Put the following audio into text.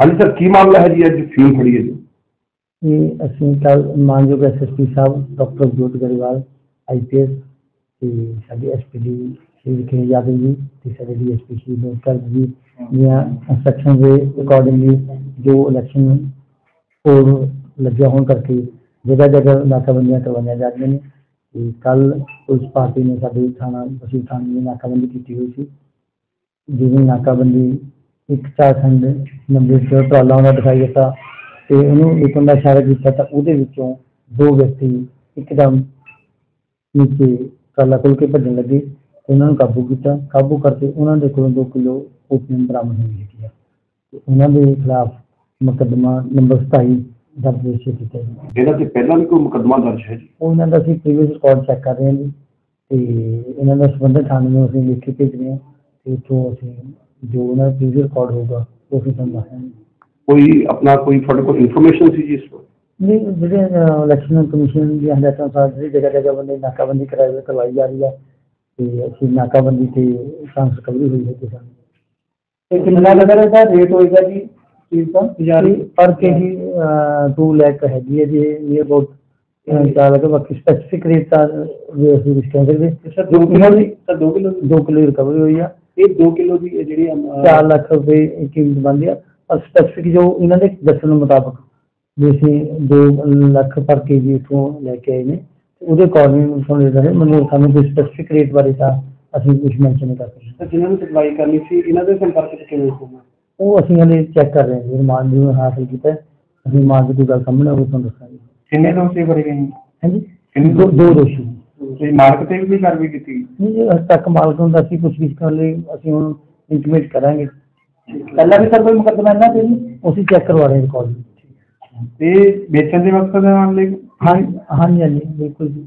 ਹਾਂਜੀ ਸਰ ਕੀ ਮਾਮਲਾ ਹੈ ਜੀ ਅੱਜ ਫੀਮ ਫੜੀ ਹੈ ਜੀ ਇਹ ਅਸੀਂ ਕੱਲ ਮਾਨਯੋਗ ਐਸਐਸਪੀ ਸਾਹਿਬ ਡਾਕਟਰ ਜੋਤ ਗਰੇਵਾਲ ਆਈਪੀਐਸ ਤੇ ਸਾਡੇ ਐਸਪੀਡੀ ਸ਼੍ਰੀ ਕੇ ਯਾਦਵ ਜੀ ਤੇ ਸਾਡੇ ਡੀਐਸਪੀ ਸ਼੍ਰੀ ਡਾਕਟਰ ਜੀ ਦੀਆਂ ਇੰਸਟਰਕਸ਼ਨ ਦੇ ਅਕੋਰਡਿੰਗਲੀ ਜੋ ਇਲੈਕਸ਼ਨ ਕੋਡ ਲੱਗਿਆ ਹੋਣ ਕਰਕੇ ਜਗ੍ਹਾ ਜਗ੍ਹਾ ਨਾਕਾਬੰਦੀਆਂ ਕਰਵਾਈਆਂ ਜਾ ਰਹੀਆਂ ਨੇ ਤੇ ਕੱਲ ਪੁਲਿਸ ਪਾਰਟੀ ਨੇ ਸਾਡੇ ਥਾਣਾ ਬਸੀ ਥਾਣੇ ਦੀ ਨਾਕਾਬੰਦੀ ਕੀਤੀ ਹੋਈ ਸੀ ਜਿਵੇਂ ਨਾਕਾਬੰਦੀ ਇੱਕ ਝਾਰਖੰਡ ਨੰਬਰ ਚ ਟਰਾਲਾ ਉਹਨਾਂ ਦਿਖਾਈ ਦਿੱਤਾ ਤੇ ਉਹਨੂੰ ਇੱਕ ਬੰਦਾ ਇਸ਼ਾਰਾ ਕੀਤਾ ਤਾਂ ਉਹਦੇ ਵਿੱਚੋਂ ਦੋ ਵਿਅਕਤੀ ਇੱਕਦਮ ਨੀਚੇ ਟਰਾਲਾ ਖੋਲ ਕੇ ਭੱਜਣ ਲੱਗੇ ਤੇ ਉਹਨਾਂ ਨੂੰ ਕਾਬੂ ਕੀਤਾ। ਕਾਬੂ ਕਰਕੇ ਉਹਨਾਂ ਦੇ ਕੋਲੋਂ 2 ਕਿਲੋ ਓਪੀਅਮ ਬਰਾਮਦ ਹੋਈ ਹੈਗੀ ਆ ਤੇ ਉਹਨਾਂ ਦੇ ਖਿਲਾਫ ਮੁਕੱਦਮਾ ਨੰਬਰ 27 ਦਰਜ ਕੀਤਾ ਜੀ ਇਹਨਾਂ ਤੇ ਪਹਿਲਾਂ ਵੀ ਕੋਈ ਮੁਕੱਦਮਾ ਦਰਜ ਹੈ ਜੀ? ਉਹਨਾਂ ਦਾ ਅਸੀਂ ਪ੍ਰੀਵੀਅਸ ਰਿਕਾਰਡ ਚੈੱਕ ਕਰ ਰਹੇ ਹਾਂ ਜੀ। ਤੇ ਇਹਨਾਂ ਦਾ ਸੰਬੰਧਿਤ ਥਾਣੇ ਨੂੰ ਅਸੀਂ ਲਿਖ ਕੇ ਭੇਜ ਰਹੇ ਹਾਂ। ਤੇ ਉੱਥੋਂ ਅਸੀਂ ਜੋ ਉਹਨਾਂ ਦਾ ਪ੍ਰੀਵੀਅਸ ਰਿਕਾਰਡ ਹੋਊਗਾ ਉਹ ਅਸੀਂ ਤੁਹਾਨੂੰ ਦੱਸਾਂਗੇ ਕੋਈ ਆਪਣਾ ਕੋਈ ਤੁਹਾਡੇ ਕੋਲ ਇਨਫੋਰਮੇਸ਼ਨ ਸੀ ਜੀ ਇਸ ਤੋਂ ਨਹੀਂ ਜਿਹੜੇ ਇਲੈਕਸ਼ਨ ਕਮਿਸ਼ਨ ਦੀ ਹਦਾਇਤਾਂ ਅਨੁਸਾਰ ਜਿਹੜੀ ਜਗ੍ਹਾ ਜਗ੍ਹਾ ਬੰਦੇ ਨਾਕਾਬੰਦੀ ਕਰਾਈ ਕਰਵਾਈ ਜਾ ਰਹੀ ਹੈ ਤੇ ਅਸੀਂ ਨਾਕਾਬੰਦੀ ਤੇ ਚਾਂਸ ਰਿਕਵਰੀ ਹੋਈ ਹੈ ਕਿਸਾਨ ਤੇ ਕਿੰਨਾ ਲੱਗਦਾ ਇਹਦਾ ਰੇਟ ਹੋਏਗਾ ਜੀ ਚੀਜ਼ ਦਾ ਜੀ ਪਰ ਕੇਜੀ 2 ਲੱਖ ਹੈਗੀ ਹੈ ਜੀ ਇਹ ਅਬਾਊਟ ਚਾਰ ਲੱਖ ਬਾਕੀ ਸਪੈਸੀਫਿਕ ਰੇਟ ਤਾਂ ਵੀ ਅਸੀਂ ਕੁਝ ਕਹਿ ਸਕਦੇ ਸਰ 2 ਕਿਲੋ ਦੀ ਸਰ 2 ਕਿਲੋ ਦੀ 2 ਕਿਲੋ ਰਿਕਵਰੀ ਹੋਈ ਆ ਇਹ 2 ਕਿਲੋ ਦੀ ਇਹ ਜਿਹੜੀ ਅਮ, 4 ਲੱਖ ਰੁਪਏ ਇਹ ਕੀਮਤ ਬਣਦੀ ਆ। ਪਰ ਸਪੈਸੀਫਿਕ ਜੋ ਇਹਨਾਂ ਦੇ ਦੱਸਣ ਮੁਤਾਬਕ ਵੀ ਅਸੀਂ 2 ਲੱਖ ਪਰ ਕੇਜੀ ਇੱਥੋਂ ਲੈ ਕੇ ਆਏ ਨੇ। ਤੇ ਉਹਦੇ ਅਕੋਰਡਿੰਗ ਤੁਹਾਨੂੰ ਇਹ ਦੱਸੇ ਮੈਨੂੰ ਸਾਨੂੰ ਕੋਈ ਸਪੈਸੀਫਿਕ ਰੇਟ ਬਾਰੇ ਤਾਂ ਅਸੀਂ ਕੁਝ ਮੈਂਸ਼ਨ ਨਹੀਂ ਕਰ ਸਕਦੇ। ਜਿਨ੍ਹਾਂ ਨੂੰ ਸਪਲਾਈ ਕਰਨੀ ਸੀ ਇਹਨਾਂ ਦੇ ਸੰਪਰਕ ਚ ਕਿਵੇਂ ਹੋਣਾ ਉਹ ਅਸੀਂ ਹਲੇ ਚੈੱਕ ਕਰ ਰਹੇ ਹਾਂ ਜੀ ਰਿਮਾਂਡ ਜਿਵੇਂ ਹਾਸਲ ਕੀਤਾ ਹੈ। ਅਸੀਂ ਮਾਰਕ ਦੀ ਗੱਲ ਸਾਹਮਣੇ ਉਹ ਤੁਹਾਨੂੰ ਦੱਸਾਂਗੇ। ਕਿੰਨੇ ਦੋਸ਼ੀ ਫੜੇ ਗਏ ਹਾਂਜੀ? ਕਿੰਨੇ ਦੋ ਦੋ ਦੋਸ਼ੀ। ਤੇ ਮਾਰਕ ਤੇ ਵੀ ਕਾਰਵਾਈ ਕੀਤੀ ਨਹੀਂ ਜੀ ਅੱਜ ਤੱਕ ਮਾਲਕ ਨੂੰ ਤਾਂ ਅਸੀਂ ਕੁਝ ਵੀ ਕਰਨ ਲਈ ਅਸੀਂ ਹੁਣ ਇੰਟੀਮੇਟ ਕਰਾਂਗੇ ਪਹਿਲਾਂ ਵੀ ਸਰ ਕੋਈ ਮੁਕੱਦਮਾ ਇਹਨਾਂ ਤੇ ਜੀ ਅਸੀਂ ਚੈੱਕ ਕਰਵਾ ਰਹੇ ਹਾਂ ਰਿਕਾਰਡ ਤੇ ਵੇਚਣ ਦੇ ਮਕਸਦ ਨਾਲ ਲਈ ਹਾਂ ਹਾਂਜੀ ਹਾਂਜੀ ਬਿਲਕੁਲ ਜੀ